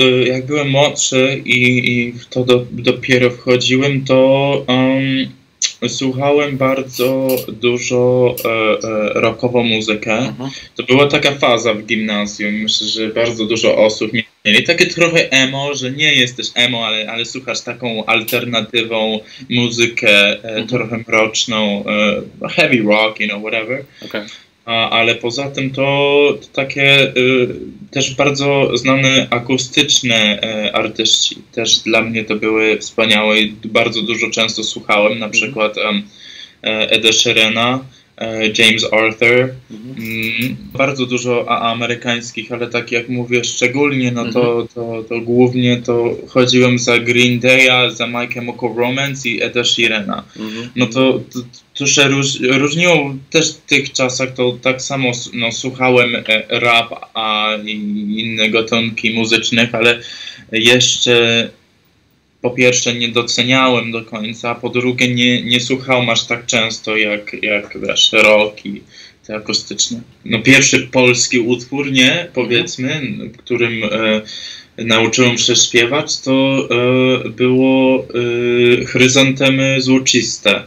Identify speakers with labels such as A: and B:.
A: y, jak byłem młodszy i, i w to do, dopiero wchodziłem, to um, słuchałem bardzo dużo e, e, rockową muzykę.
B: Mhm.
A: To była taka faza w gimnazjum. Myślę, że bardzo dużo osób mieli takie trochę emo, że nie jesteś emo, ale, ale słuchasz taką alternatywą muzykę, e, trochę mroczną, e, heavy rock, you know, whatever.
B: Okej.
A: A, ale poza tym to, takie y, też bardzo znane akustyczne e, artyści. Też dla mnie to były wspaniałe i bardzo dużo często słuchałem, na przykład em, e, Eda Sheerana, e, James Arthur. Mm, bardzo dużo amerykańskich, ale tak jak mówię, szczególnie, no to, to, to głównie to chodziłem za Green Day'a, za My Chemical Romance i Eda Sheerana
B: Mhm.
A: no to, to, to się róż, różniło też w tych czasach, to tak samo no, słuchałem e, rap, a i inne gatunki muzycznych, ale jeszcze po pierwsze nie doceniałem do końca, a po drugie nie, nie słuchałem aż tak często jak, jak wiesz, rock i te akustyczne. No pierwszy polski utwór, nie, powiedzmy, którym e, nauczyłem się śpiewać, to e, było e, Chryzantemy Złociste.